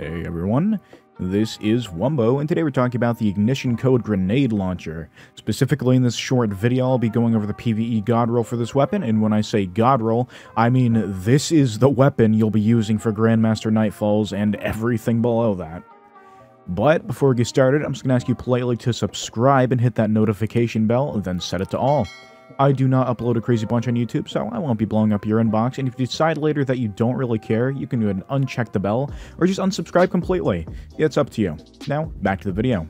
Hey everyone, this is Wumbo, and today we're talking about the Ignition Code Grenade Launcher. Specifically in this short video, I'll be going over the PvE god roll for this weapon, and when I say god roll, I mean this is the weapon you'll be using for Grandmaster Nightfalls and everything below that. But before we get started, I'm just going to ask you politely to subscribe and hit that notification bell, then set it to all. I do not upload a crazy bunch on YouTube, so I won't be blowing up your inbox, and if you decide later that you don't really care, you can go ahead and uncheck the bell, or just unsubscribe completely. It's up to you. Now, back to the video.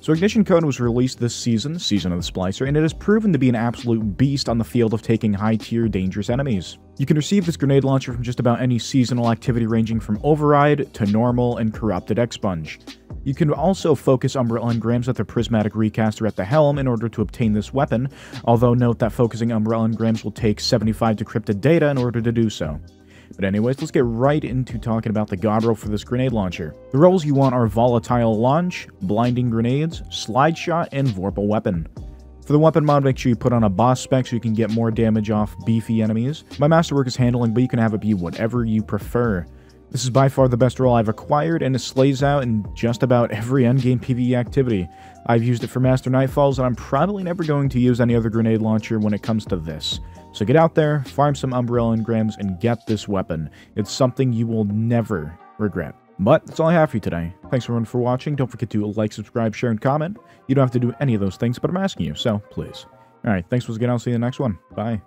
So Ignition Code was released this season, Season of the Splicer, and it has proven to be an absolute beast on the field of taking high-tier dangerous enemies. You can receive this grenade launcher from just about any seasonal activity ranging from Override to Normal and Corrupted Expunge. You can also focus Umbrella Engrams with the Prismatic Recaster at the helm in order to obtain this weapon, although note that focusing Umbrella Engrams will take 75 decrypted data in order to do so. But anyways, let's get right into talking about the god roll for this grenade launcher. The rolls you want are Volatile Launch, Blinding Grenades, Slide Shot, and Vorpal Weapon. For the weapon mod, make sure you put on a boss spec so you can get more damage off beefy enemies. My masterwork is handling, but you can have it be whatever you prefer. This is by far the best roll I've acquired, and it slays out in just about every endgame PvE activity. I've used it for Master Nightfalls, and I'm probably never going to use any other grenade launcher when it comes to this. So get out there, farm some Umbrella Engrams, and get this weapon. It's something you will never regret. But that's all I have for you today. Thanks everyone for watching. Don't forget to like, subscribe, share, and comment. You don't have to do any of those things, but I'm asking you, so please. Alright, thanks once again. I'll see you in the next one. Bye.